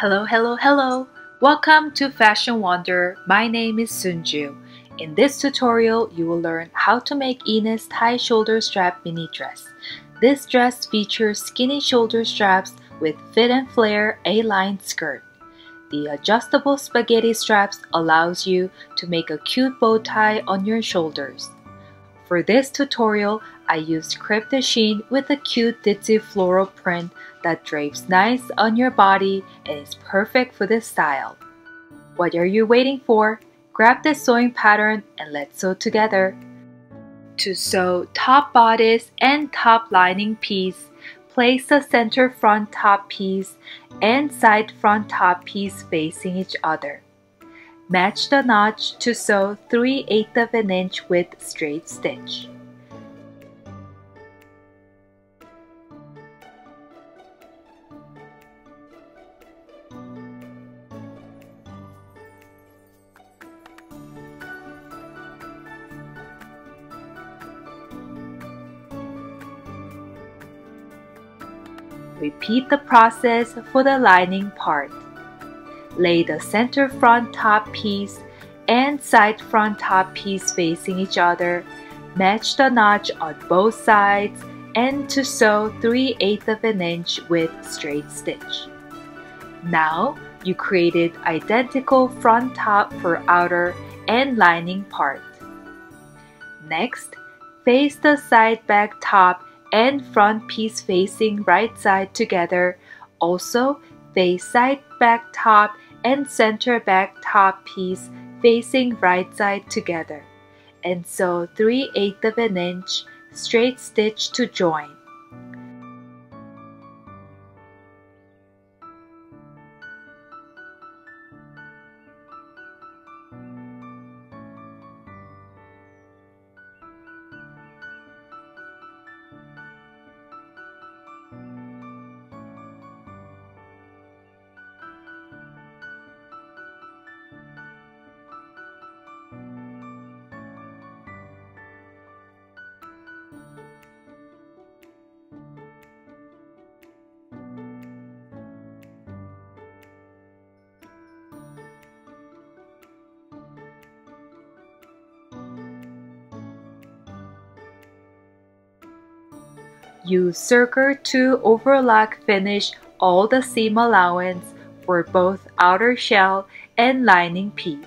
Hello, hello, hello! Welcome to Fashion Wanderer. My name is Sunju. In this tutorial, you will learn how to make Ines tie shoulder strap mini dress. This dress features skinny shoulder straps with fit and flare A-line skirt. The adjustable spaghetti straps allows you to make a cute bow tie on your shoulders. For this tutorial, I used crepe de chine with a cute ditzy floral print that drapes nice on your body and is perfect for this style. What are you waiting for? Grab this sewing pattern and let's sew together. To sew top bodice and top lining piece, place the center front top piece and side front top piece facing each other. Match the notch to sew 3 8 of an inch with straight stitch. Repeat the process for the lining part. Lay the center front top piece and side front top piece facing each other. Match the notch on both sides and to sew 3 8 of an inch with straight stitch. Now you created identical front top for outer and lining part. Next, face the side back top and front piece facing right side together. Also, face side back top and center back top piece facing right side together and sew 3 8 of an inch straight stitch to join. Use circle to overlock finish all the seam allowance for both outer shell and lining piece.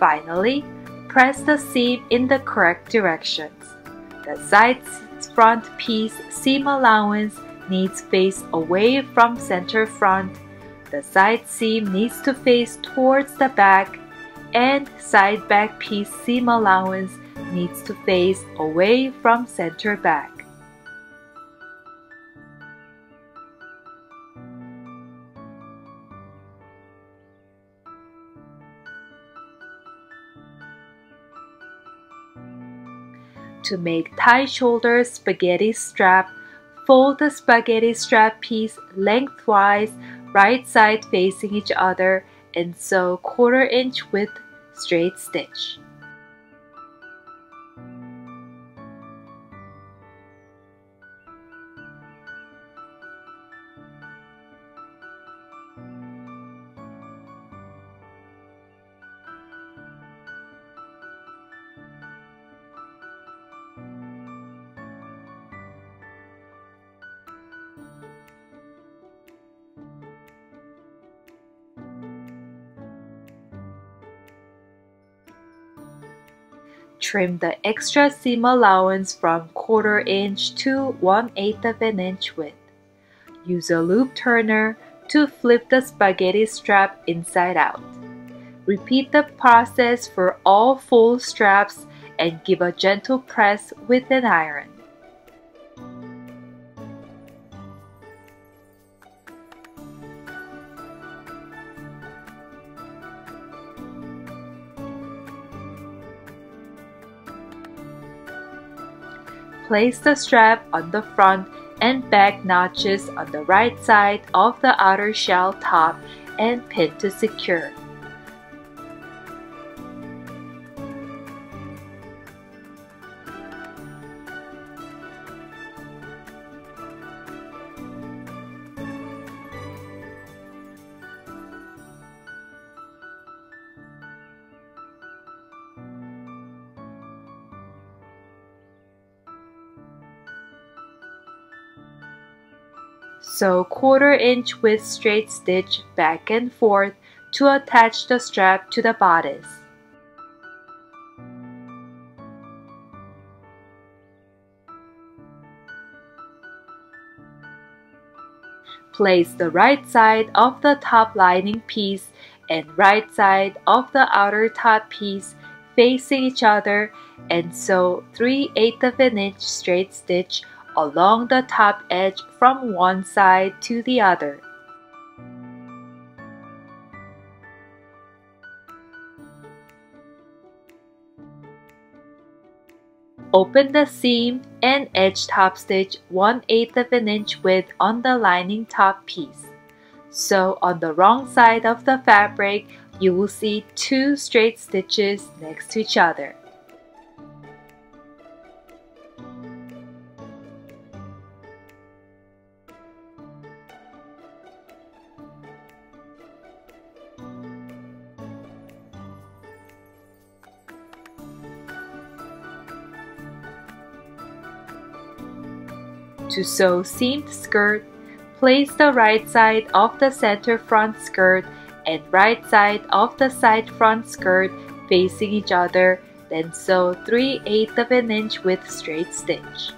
Finally, press the seam in the correct directions. The side front piece seam allowance needs face away from center front. The side seam needs to face towards the back and side back piece seam allowance needs to face away from center back. To make tie shoulder spaghetti strap, fold the spaghetti strap piece lengthwise, right side facing each other, and sew quarter inch width straight stitch. Trim the extra seam allowance from quarter inch to 1 8 of an inch width. Use a loop turner to flip the spaghetti strap inside out. Repeat the process for all full straps and give a gentle press with an iron. Place the strap on the front and back notches on the right side of the outer shell top and pin to secure. Sew quarter inch with straight stitch back and forth to attach the strap to the bodice. Place the right side of the top lining piece and right side of the outer top piece facing each other and sew 3 8 of an inch straight stitch along the top edge from one side to the other. Open the seam and edge top stitch 1 8 of an inch width on the lining top piece. So on the wrong side of the fabric, you will see two straight stitches next to each other. To sew seamed skirt, place the right side of the center front skirt and right side of the side front skirt facing each other, then sew 3 8 of an inch with straight stitch.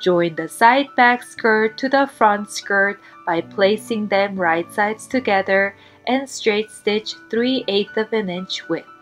Join the side back skirt to the front skirt by placing them right sides together and straight stitch 3 8 of an inch width.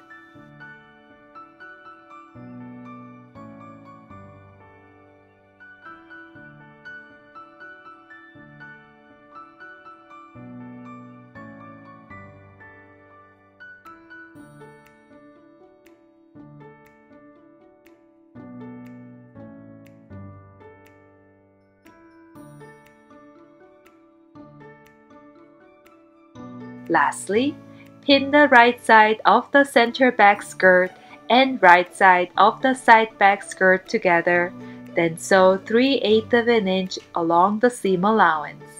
Lastly, pin the right side of the center back skirt and right side of the side back skirt together, then sew 3 8 of an inch along the seam allowance.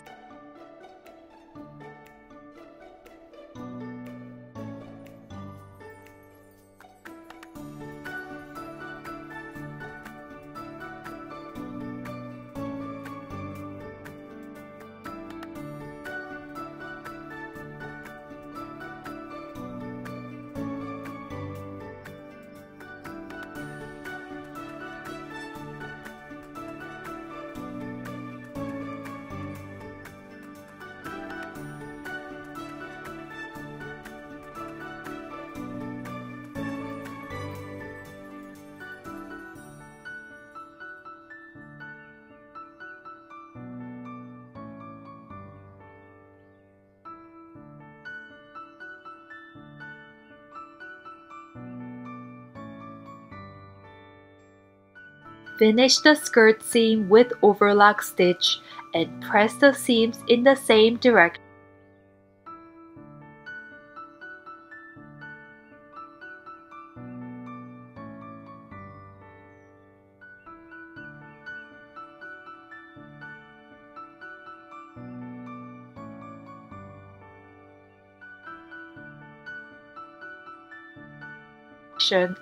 Finish the skirt seam with overlock stitch and press the seams in the same direction.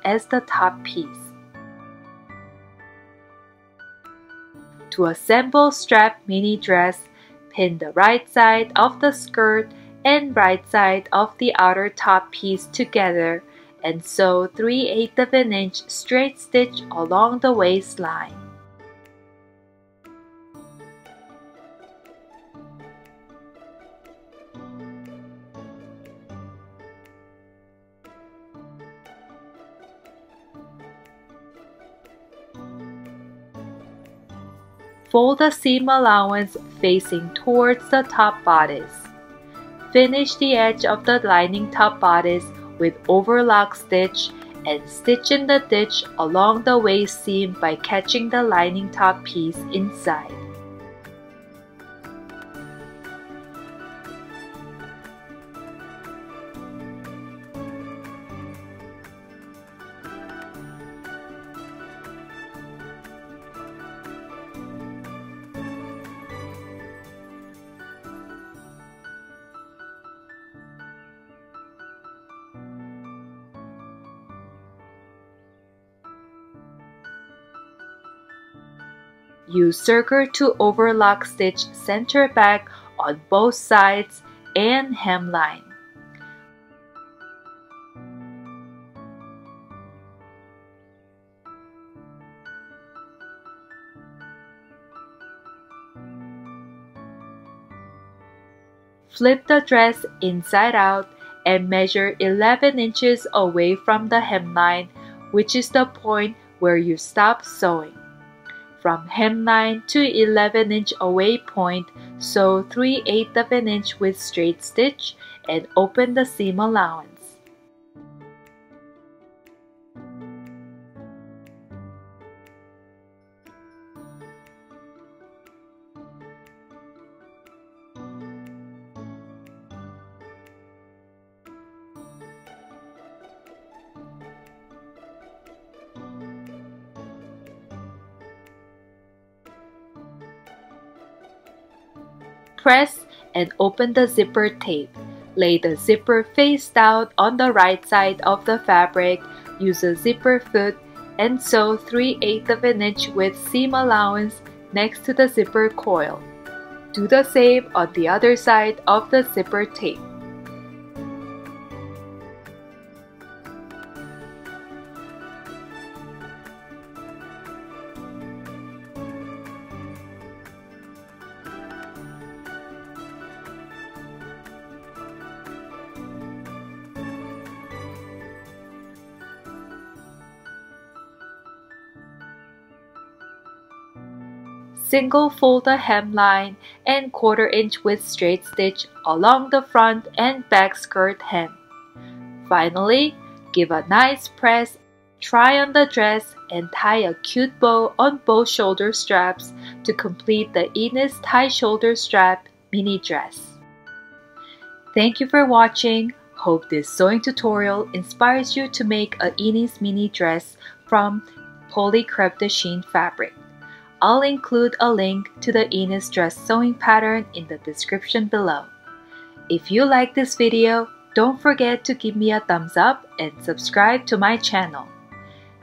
as the top piece. To assemble strap mini dress, pin the right side of the skirt and right side of the outer top piece together and sew 3 8 of an inch straight stitch along the waistline. Fold the seam allowance facing towards the top bodice. Finish the edge of the lining top bodice with overlock stitch and stitch in the ditch along the waist seam by catching the lining top piece inside. Use circle to overlock stitch center back on both sides and hemline. Flip the dress inside out and measure 11 inches away from the hemline, which is the point where you stop sewing from hemline to 11 inch away point, sew 3 8 of an inch with straight stitch and open the seam allowance. Press and open the zipper tape. Lay the zipper face down on the right side of the fabric. Use a zipper foot and sew 3 8 of an inch with seam allowance next to the zipper coil. Do the same on the other side of the zipper tape. Single fold the hemline and quarter inch with straight stitch along the front and back skirt hem. Finally, give a nice press, try on the dress, and tie a cute bow on both shoulder straps to complete the Ines tie shoulder strap mini dress. Thank you for watching. Hope this sewing tutorial inspires you to make a Ines mini dress from poly crepe de fabric. I'll include a link to the Ines dress sewing pattern in the description below. If you like this video, don't forget to give me a thumbs up and subscribe to my channel.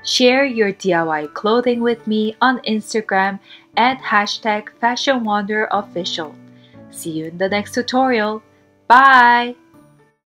Share your DIY clothing with me on Instagram at hashtag FashionWandererOfficial. See you in the next tutorial. Bye!